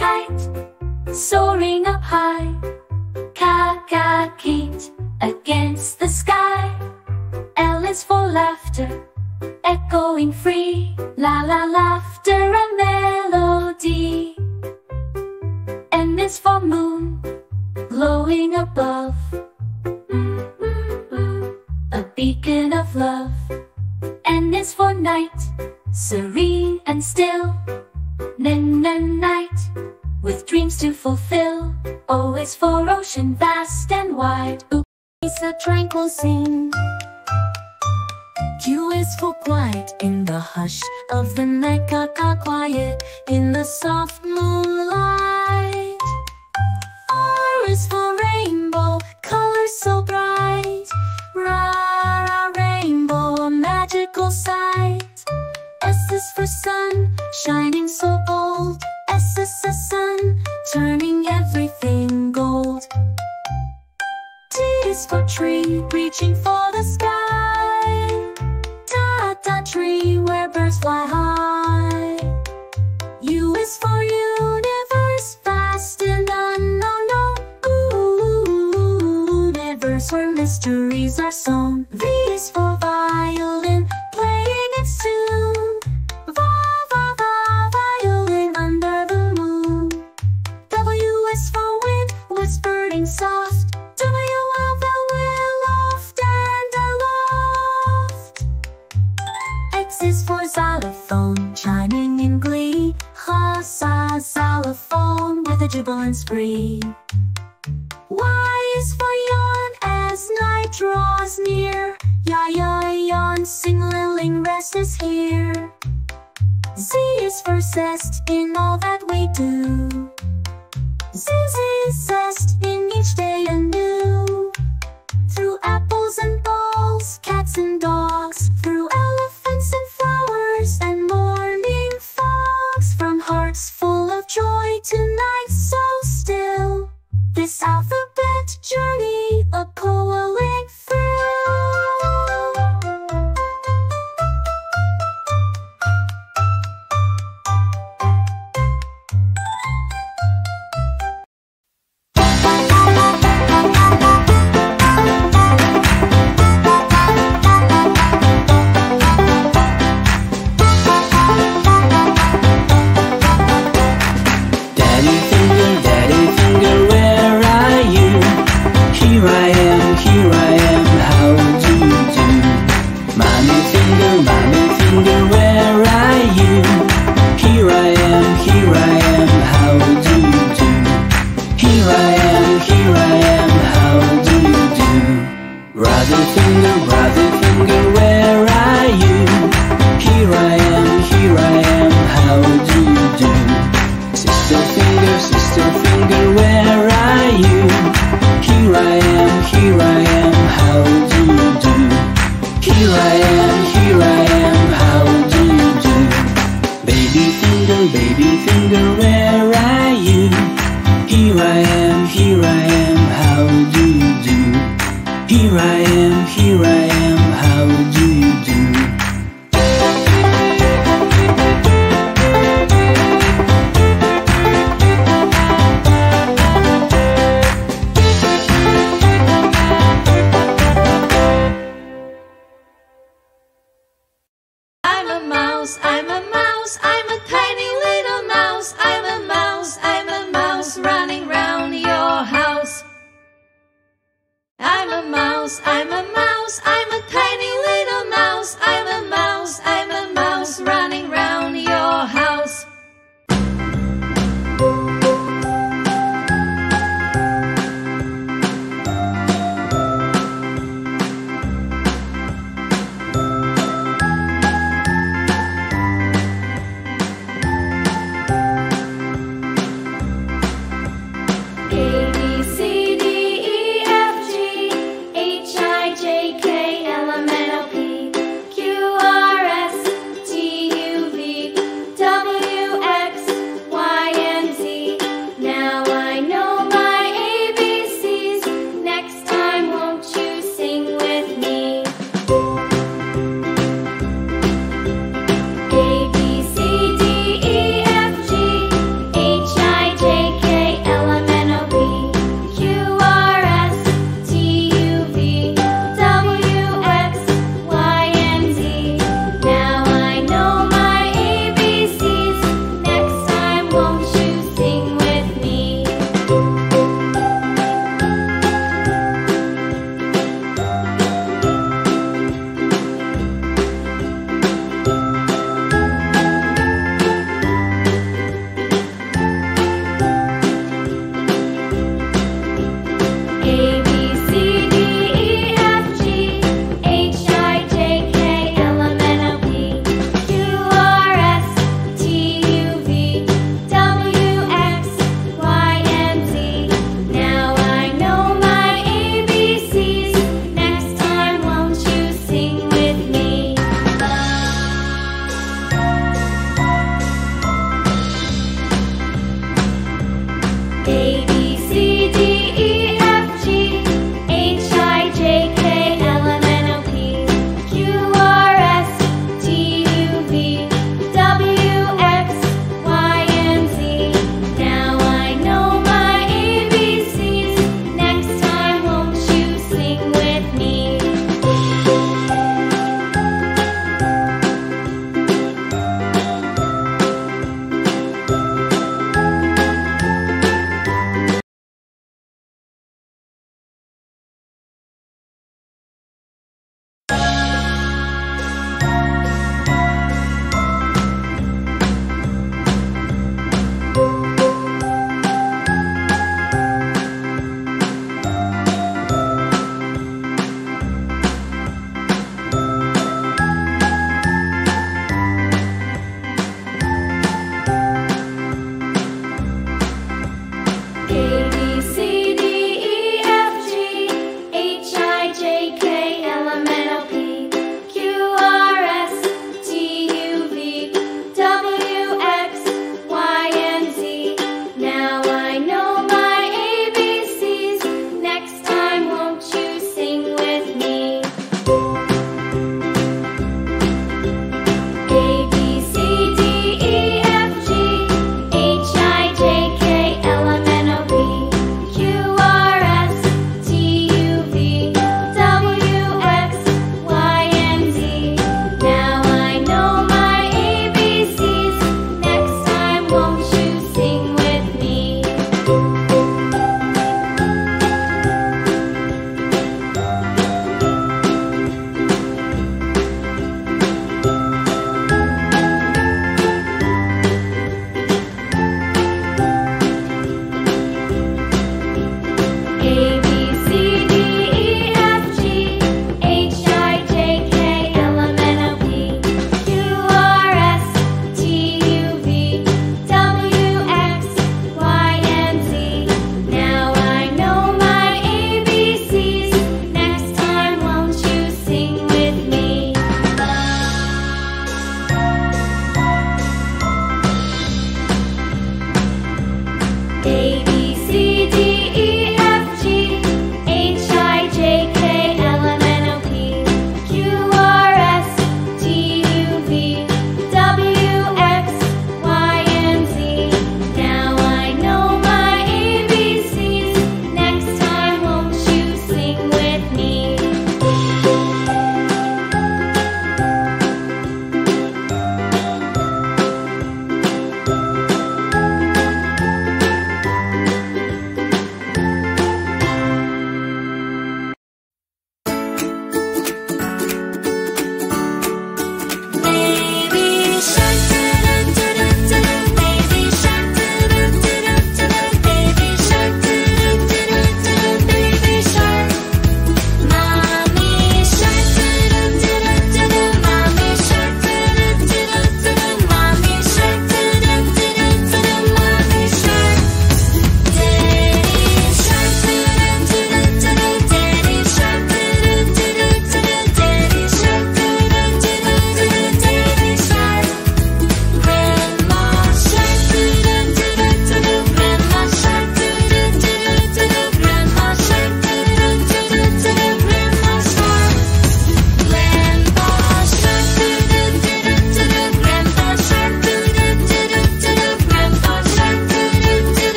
kite, soaring up high.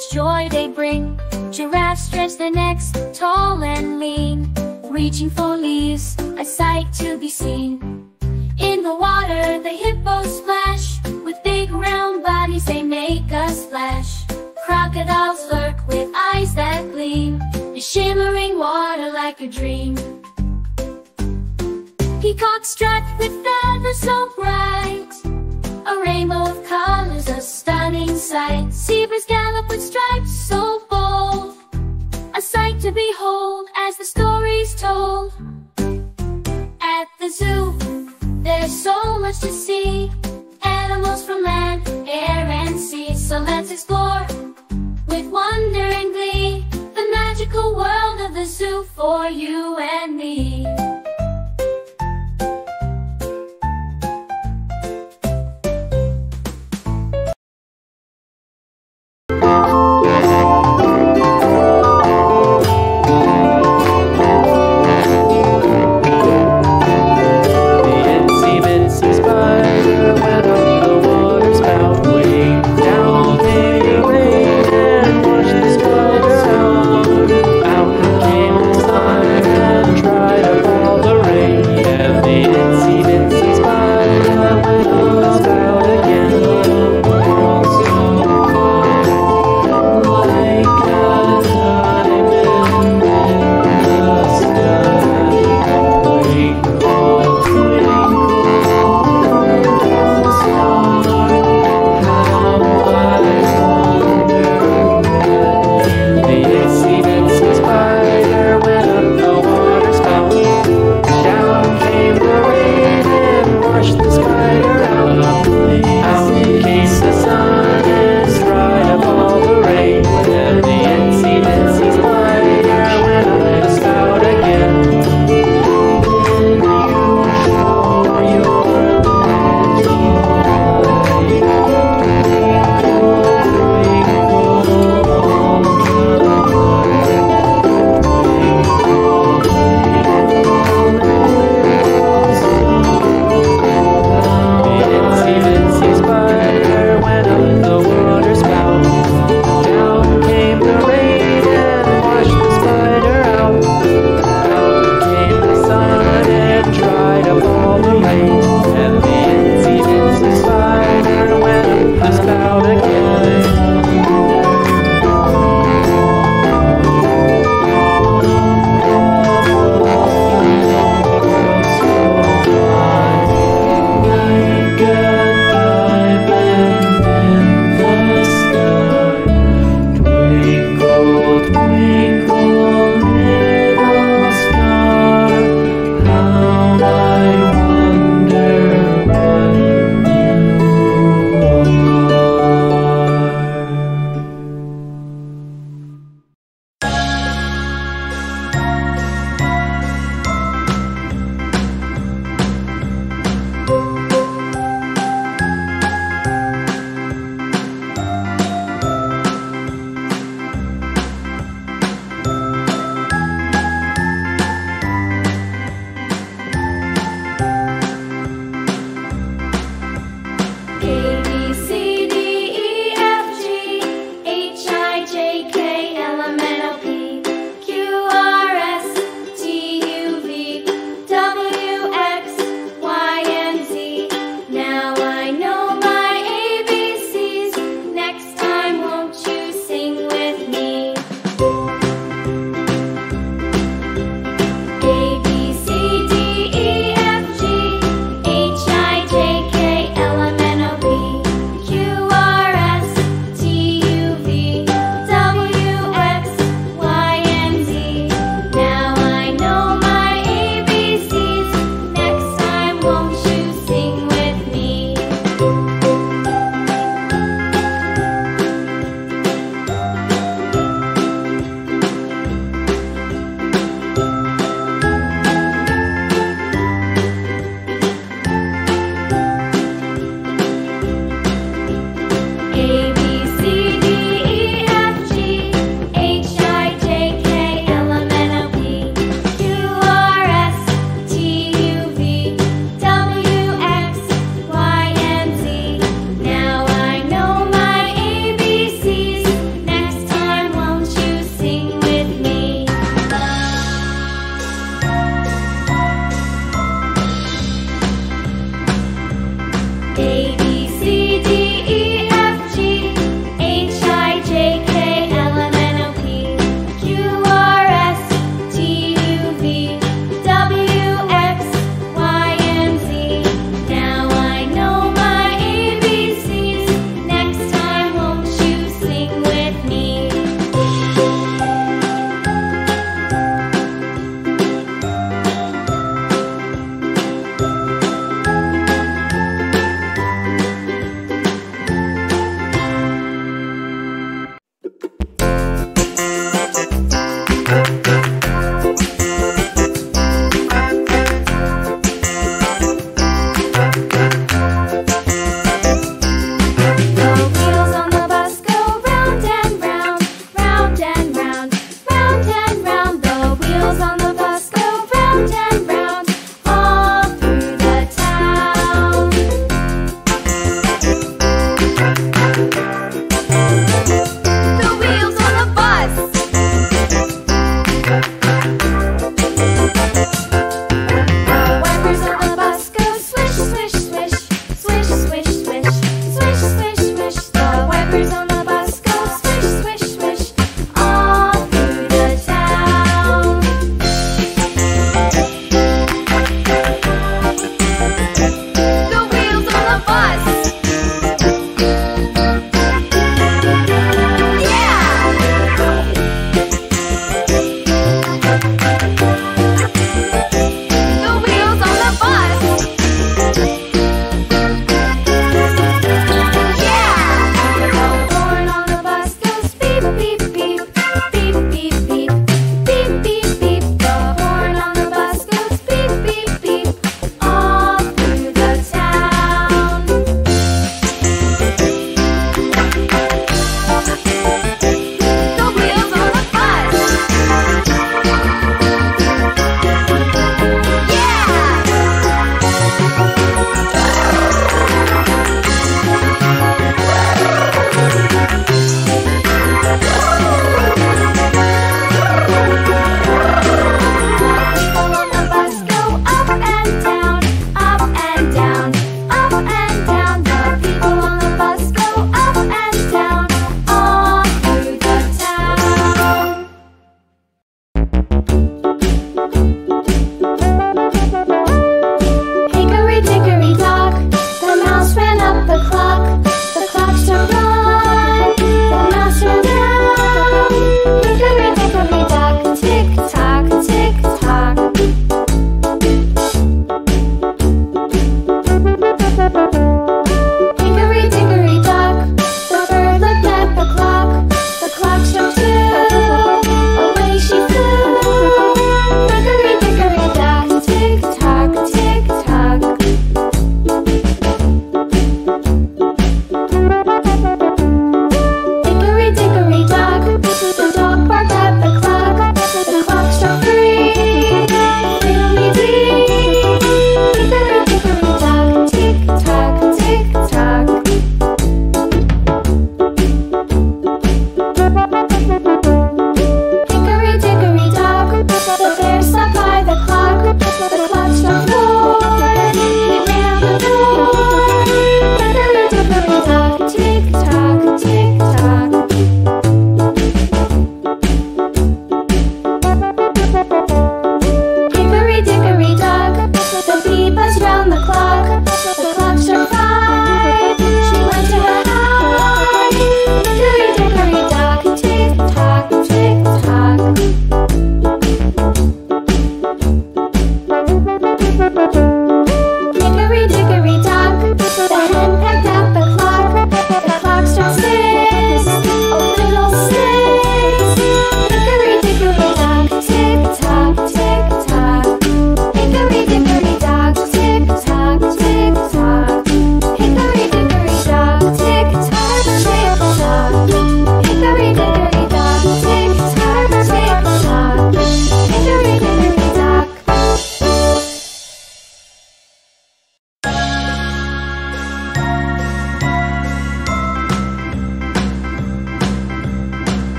Such joy they bring. Giraffes stretch their necks, tall and lean, reaching for leaves, a sight to be seen. In the water, the hippos splash, with big round bodies they make a splash. Crocodiles lurk with eyes that gleam, in shimmering water like a dream. Peacocks strut with feathers so bright, a rainbow of colors, a stunning sight. Zebras gallop with stripes so bold, a sight to behold as the story's told. At the zoo, there's so much to see, animals from land, air, and sea. So let's explore with wonder and glee the magical world of the zoo for you and me.